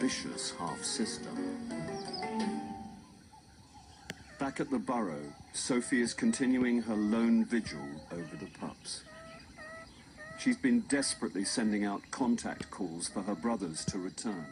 ambitious half-sister. Back at the burrow, Sophie is continuing her lone vigil over the pups. She's been desperately sending out contact calls for her brothers to return.